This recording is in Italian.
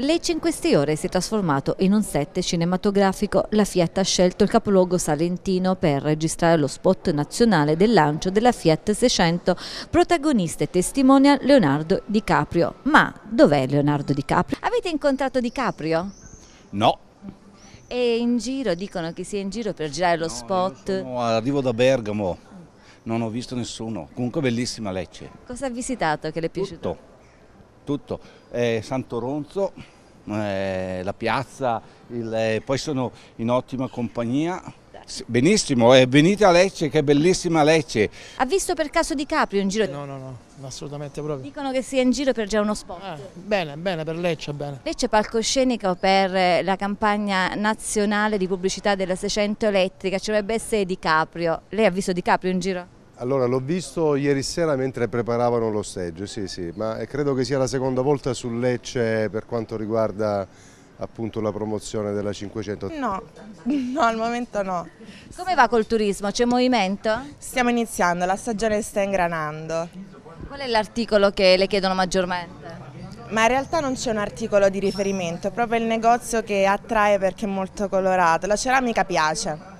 Lecce in queste ore si è trasformato in un set cinematografico. La Fiat ha scelto il capoluogo salentino per registrare lo spot nazionale del lancio della Fiat 600. Protagonista e testimonial Leonardo DiCaprio. Ma dov'è Leonardo DiCaprio? Avete incontrato DiCaprio? No. E in giro dicono che sia in giro per girare lo No, spot. sono- arrivo da Bergamo, non ho visto nessuno. Comunque bellissima Lecce. Cosa ha visitato che le è piaciuto? Tutto, tutto. Eh, Santo Ronzo, eh, la piazza, il- eh, poi sono in ottima compagnia. Benissimo, eh, venite a Lecce, che bellissima Lecce. Ha visto per caso DiCaprio in giro? No, no, no, assolutamente proprio. Dicono che sia in giro per girare uno spot. Eh, bene, bene, per Lecce, bene. Lecce è palcoscenico per la campagna nazionale di pubblicità della 600 elettrica, ci dovrebbe essere DiCaprio. Lei ha visto DiCaprio in giro? Allora, l'ho visto ieri sera mentre preparavano l'osteggio, sì, sì, ma credo che sia la seconda volta su Lecce per quanto riguarda appunto la promozione della 500. No, no, al momento no. Come va col turismo? C'è movimento? Stiamo iniziando, la stagione sta ingranando, Qual è l'articolo che le chiedono maggiormente? ma in realtà non c'è un articolo di riferimento, è proprio il negozio che attrae perché è molto colorato. La ceramica piace.